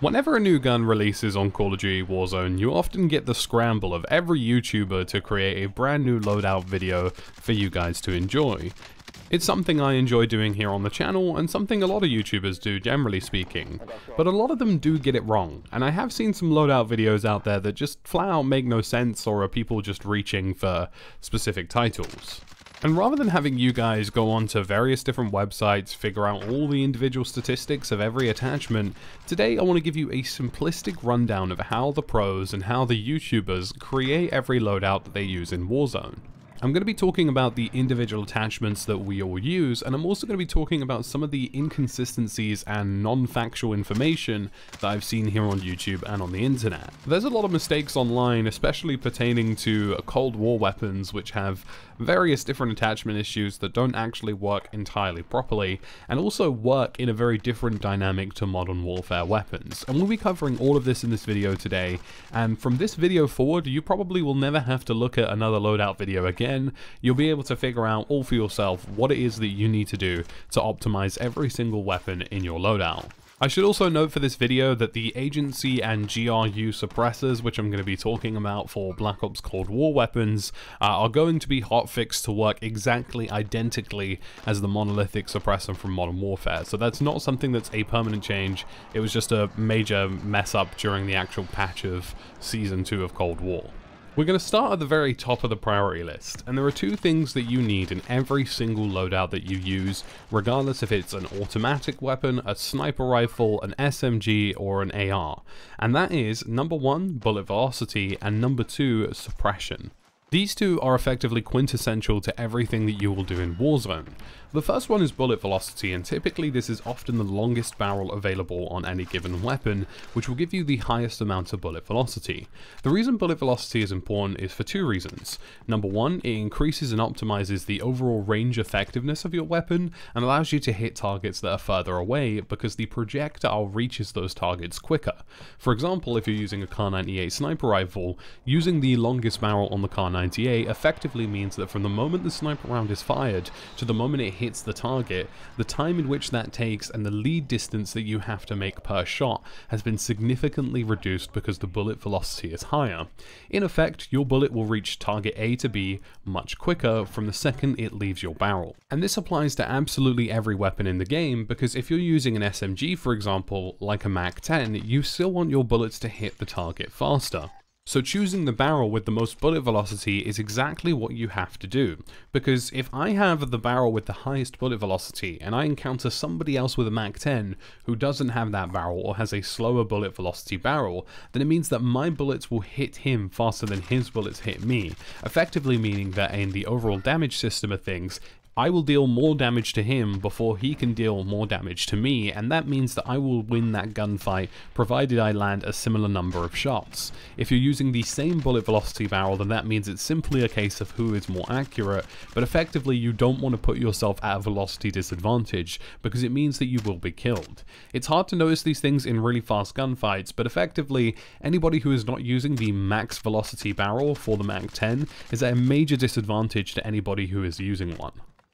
Whenever a new gun releases on Call of Duty Warzone, you often get the scramble of every YouTuber to create a brand new loadout video for you guys to enjoy. It's something I enjoy doing here on the channel, and something a lot of YouTubers do generally speaking, but a lot of them do get it wrong, and I have seen some loadout videos out there that just flat out make no sense or are people just reaching for specific titles. And rather than having you guys go on to various different websites, figure out all the individual statistics of every attachment, today I want to give you a simplistic rundown of how the pros and how the YouTubers create every loadout that they use in Warzone. I'm going to be talking about the individual attachments that we all use, and I'm also going to be talking about some of the inconsistencies and non-factual information that I've seen here on YouTube and on the internet. There's a lot of mistakes online, especially pertaining to Cold War weapons, which have various different attachment issues that don't actually work entirely properly, and also work in a very different dynamic to Modern Warfare weapons. And we'll be covering all of this in this video today, and from this video forward, you probably will never have to look at another loadout video again again, you'll be able to figure out all for yourself what it is that you need to do to optimize every single weapon in your loadout. I should also note for this video that the agency and GRU suppressors, which I'm going to be talking about for Black Ops Cold War weapons, uh, are going to be hotfixed to work exactly identically as the monolithic suppressor from Modern Warfare. So that's not something that's a permanent change, it was just a major mess up during the actual patch of Season 2 of Cold War. We're going to start at the very top of the priority list, and there are two things that you need in every single loadout that you use, regardless if it's an automatic weapon, a sniper rifle, an SMG, or an AR, and that is number one, bullet velocity, and number two, suppression. These two are effectively quintessential to everything that you will do in Warzone. The first one is bullet velocity, and typically this is often the longest barrel available on any given weapon, which will give you the highest amount of bullet velocity. The reason bullet velocity is important is for two reasons. Number one, it increases and optimizes the overall range effectiveness of your weapon, and allows you to hit targets that are further away because the projectile reaches those targets quicker. For example, if you're using a Kar98 sniper rifle, using the longest barrel on the Kar98 effectively means that from the moment the sniper round is fired to the moment it hits the target, the time in which that takes and the lead distance that you have to make per shot has been significantly reduced because the bullet velocity is higher. In effect, your bullet will reach target A to B much quicker from the second it leaves your barrel. And this applies to absolutely every weapon in the game because if you're using an SMG for example, like a MAC-10, you still want your bullets to hit the target faster. So choosing the barrel with the most bullet velocity is exactly what you have to do, because if I have the barrel with the highest bullet velocity and I encounter somebody else with a MAC-10 who doesn't have that barrel or has a slower bullet velocity barrel, then it means that my bullets will hit him faster than his bullets hit me, effectively meaning that in the overall damage system of things, I will deal more damage to him before he can deal more damage to me, and that means that I will win that gunfight provided I land a similar number of shots. If you're using the same bullet velocity barrel, then that means it's simply a case of who is more accurate, but effectively you don't want to put yourself at a velocity disadvantage, because it means that you will be killed. It's hard to notice these things in really fast gunfights, but effectively, anybody who is not using the max velocity barrel for the MAC-10 is at a major disadvantage to anybody who is using one.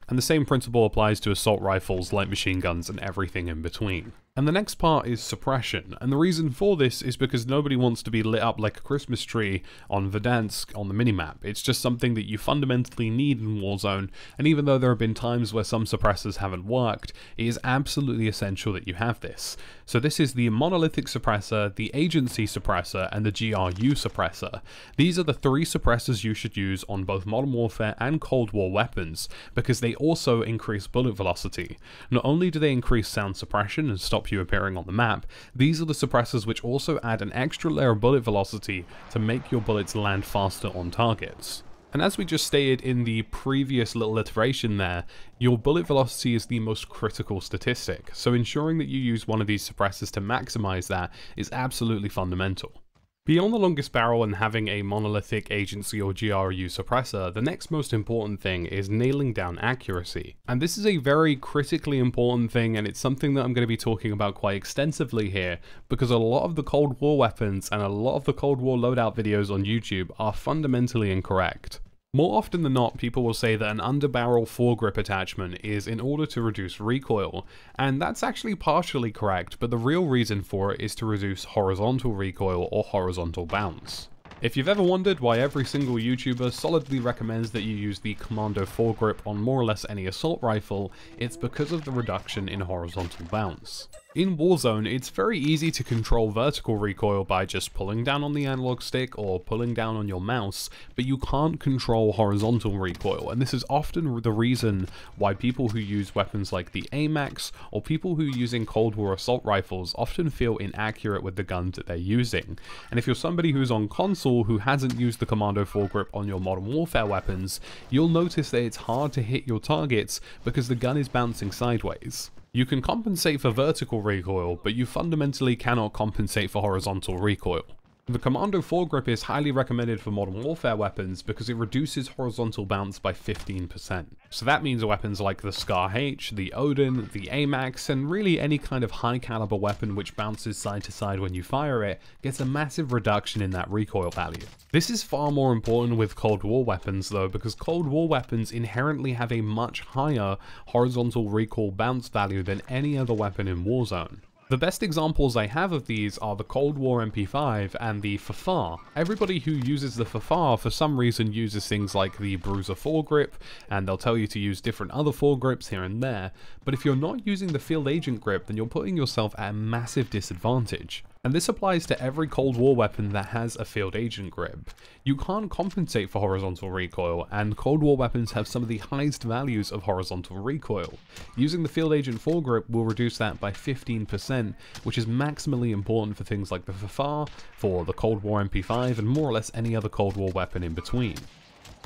And the same principle applies to assault rifles, light machine guns, and everything in between. And the next part is suppression, and the reason for this is because nobody wants to be lit up like a Christmas tree on Verdansk on the minimap. It's just something that you fundamentally need in Warzone, and even though there have been times where some suppressors haven't worked, it is absolutely essential that you have this. So this is the monolithic suppressor, the agency suppressor, and the GRU suppressor. These are the three suppressors you should use on both Modern Warfare and Cold War weapons, because they also increase bullet velocity. Not only do they increase sound suppression and stop you appearing on the map, these are the suppressors which also add an extra layer of bullet velocity to make your bullets land faster on targets. And as we just stated in the previous little iteration there, your bullet velocity is the most critical statistic, so ensuring that you use one of these suppressors to maximize that is absolutely fundamental. Beyond the longest barrel and having a monolithic agency or GRU suppressor, the next most important thing is nailing down accuracy. And this is a very critically important thing and it's something that I'm going to be talking about quite extensively here because a lot of the Cold War weapons and a lot of the Cold War loadout videos on YouTube are fundamentally incorrect. More often than not, people will say that an underbarrel foregrip attachment is in order to reduce recoil, and that's actually partially correct, but the real reason for it is to reduce horizontal recoil or horizontal bounce. If you've ever wondered why every single YouTuber solidly recommends that you use the Commando foregrip on more or less any assault rifle, it's because of the reduction in horizontal bounce. In Warzone, it's very easy to control vertical recoil by just pulling down on the analog stick or pulling down on your mouse, but you can't control horizontal recoil, and this is often the reason why people who use weapons like the AMAX or people who are using Cold War assault rifles often feel inaccurate with the guns that they're using. And if you're somebody who's on console who hasn't used the Commando foregrip on your Modern Warfare weapons, you'll notice that it's hard to hit your targets because the gun is bouncing sideways. You can compensate for vertical recoil, but you fundamentally cannot compensate for horizontal recoil. The Commando foregrip is highly recommended for modern warfare weapons because it reduces horizontal bounce by 15%. So that means weapons like the Scar H, the Odin, the AMAX, and really any kind of high caliber weapon which bounces side to side when you fire it gets a massive reduction in that recoil value. This is far more important with Cold War weapons though because Cold War weapons inherently have a much higher horizontal recoil bounce value than any other weapon in Warzone. The best examples I have of these are the Cold War MP5 and the FFAR. Everybody who uses the FFAR for some reason uses things like the Bruiser foregrip, and they'll tell you to use different other foregrips here and there, but if you're not using the Field Agent grip, then you're putting yourself at a massive disadvantage. And this applies to every Cold War weapon that has a field agent grip. You can't compensate for horizontal recoil, and Cold War weapons have some of the highest values of horizontal recoil. Using the field agent foregrip will reduce that by 15%, which is maximally important for things like the FFAR, for the Cold War MP5, and more or less any other Cold War weapon in between.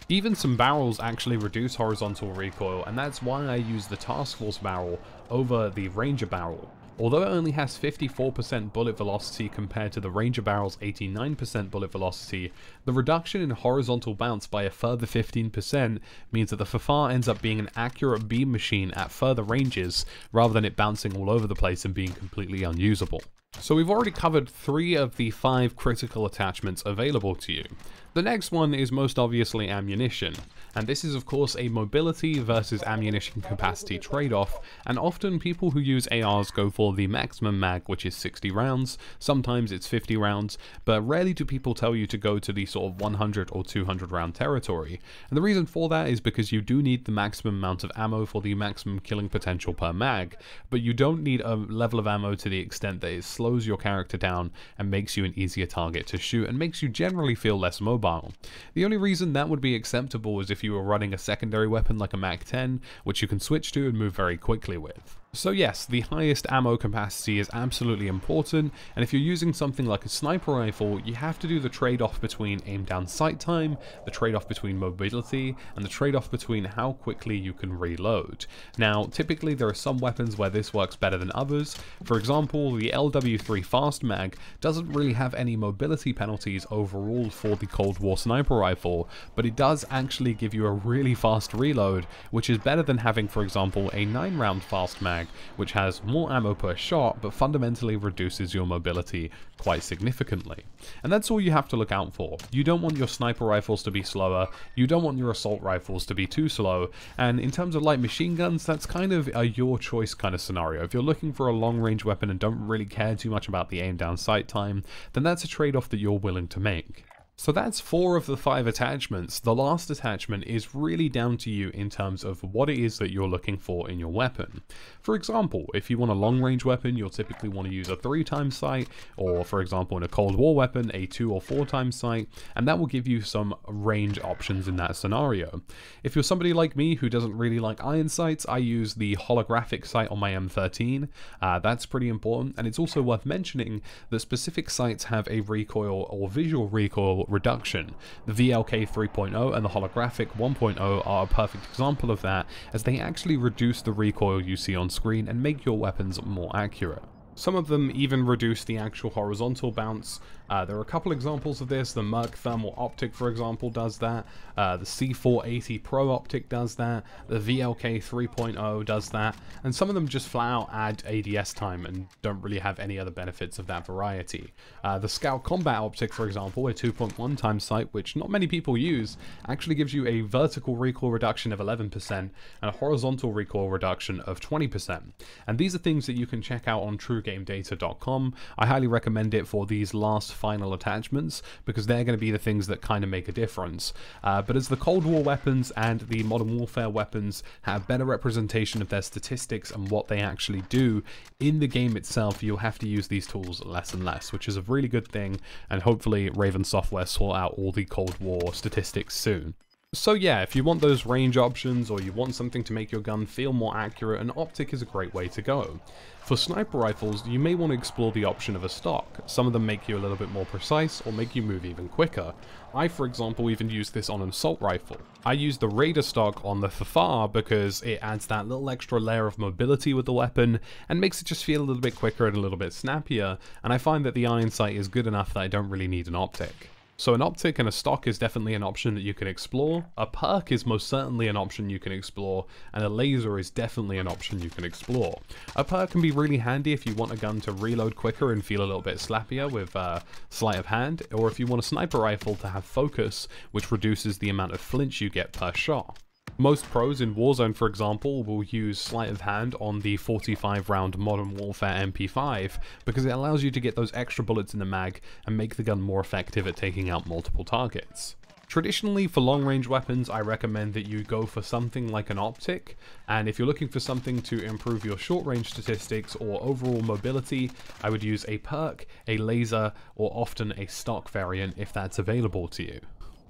Even some barrels actually reduce horizontal recoil, and that's why I use the Task Force barrel over the Ranger barrel. Although it only has 54% bullet velocity compared to the Ranger barrel's 89% bullet velocity, the reduction in horizontal bounce by a further 15% means that the FFAR ends up being an accurate beam machine at further ranges, rather than it bouncing all over the place and being completely unusable. So we've already covered three of the five critical attachments available to you. The next one is most obviously ammunition, and this is of course a mobility versus ammunition capacity trade-off, and often people who use ARs go for the maximum mag which is 60 rounds, sometimes it's 50 rounds, but rarely do people tell you to go to the sort of 100 or 200 round territory, and the reason for that is because you do need the maximum amount of ammo for the maximum killing potential per mag, but you don't need a level of ammo to the extent that it slows your character down and makes you an easier target to shoot and makes you generally feel less mobile mobile. The only reason that would be acceptable is if you were running a secondary weapon like a MAC-10, which you can switch to and move very quickly with. So yes, the highest ammo capacity is absolutely important, and if you're using something like a sniper rifle, you have to do the trade-off between aim down sight time, the trade-off between mobility, and the trade-off between how quickly you can reload. Now, typically there are some weapons where this works better than others. For example, the LW3 Fast Mag doesn't really have any mobility penalties overall for the Cold War sniper rifle, but it does actually give you a really fast reload, which is better than having, for example, a 9 round Fast Mag mag, which has more ammo per shot, but fundamentally reduces your mobility quite significantly. And that's all you have to look out for. You don't want your sniper rifles to be slower, you don't want your assault rifles to be too slow, and in terms of light machine guns, that's kind of a your choice kind of scenario. If you're looking for a long range weapon and don't really care too much about the aim down sight time, then that's a trade-off that you're willing to make. So that's four of the five attachments. The last attachment is really down to you in terms of what it is that you're looking for in your weapon. For example, if you want a long range weapon, you'll typically want to use a three times sight, or for example in a Cold War weapon, a two or four times sight, and that will give you some range options in that scenario. If you're somebody like me who doesn't really like iron sights, I use the holographic sight on my M13. Uh, that's pretty important, and it's also worth mentioning that specific sights have a recoil or visual recoil reduction. The VLK 3.0 and the holographic 1.0 are a perfect example of that, as they actually reduce the recoil you see on screen and make your weapons more accurate. Some of them even reduce the actual horizontal bounce. Uh, there are a couple examples of this. The Merc Thermal Optic, for example, does that. Uh, the C480 Pro Optic does that. The VLK 3.0 does that. And some of them just flat out add ADS time and don't really have any other benefits of that variety. Uh, the Scout Combat Optic, for example, a 2.1 times sight, which not many people use, actually gives you a vertical recoil reduction of 11% and a horizontal recoil reduction of 20%. And these are things that you can check out on True TrueGameData.com. I highly recommend it for these last final attachments because they're going to be the things that kind of make a difference. Uh, but as the Cold War weapons and the Modern Warfare weapons have better representation of their statistics and what they actually do in the game itself, you'll have to use these tools less and less, which is a really good thing, and hopefully Raven Software sort out all the Cold War statistics soon. So yeah, if you want those range options or you want something to make your gun feel more accurate, an optic is a great way to go. For sniper rifles, you may want to explore the option of a stock. Some of them make you a little bit more precise or make you move even quicker. I, for example, even use this on an assault rifle. I use the Raider stock on the FFAR because it adds that little extra layer of mobility with the weapon and makes it just feel a little bit quicker and a little bit snappier, and I find that the iron sight is good enough that I don't really need an optic. So an optic and a stock is definitely an option that you can explore, a perk is most certainly an option you can explore, and a laser is definitely an option you can explore. A perk can be really handy if you want a gun to reload quicker and feel a little bit slappier with uh, sleight of hand, or if you want a sniper rifle to have focus, which reduces the amount of flinch you get per shot. Most pros in Warzone, for example, will use sleight of hand on the 45 round Modern Warfare MP5 because it allows you to get those extra bullets in the mag and make the gun more effective at taking out multiple targets. Traditionally, for long-range weapons, I recommend that you go for something like an optic, and if you're looking for something to improve your short-range statistics or overall mobility, I would use a perk, a laser, or often a stock variant if that's available to you.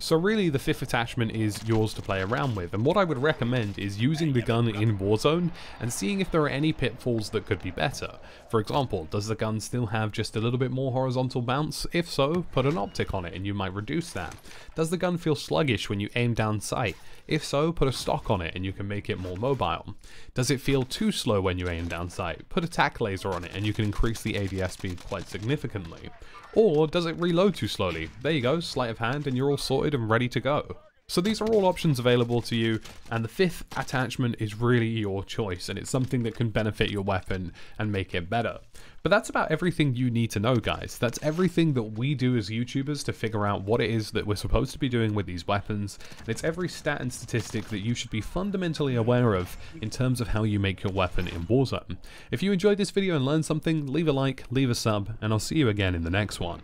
So really the fifth attachment is yours to play around with, and what I would recommend is using the gun in Warzone and seeing if there are any pitfalls that could be better. For example, does the gun still have just a little bit more horizontal bounce? If so, put an optic on it and you might reduce that. Does the gun feel sluggish when you aim down sight? If so, put a stock on it and you can make it more mobile. Does it feel too slow when you aim down sight? Put a tac laser on it and you can increase the ADS speed quite significantly. Or does it reload too slowly? There you go, sleight of hand and you're all sorted and ready to go. So these are all options available to you, and the fifth attachment is really your choice, and it's something that can benefit your weapon and make it better. But that's about everything you need to know, guys. That's everything that we do as YouTubers to figure out what it is that we're supposed to be doing with these weapons, and it's every stat and statistic that you should be fundamentally aware of in terms of how you make your weapon in Warzone. If you enjoyed this video and learned something, leave a like, leave a sub, and I'll see you again in the next one.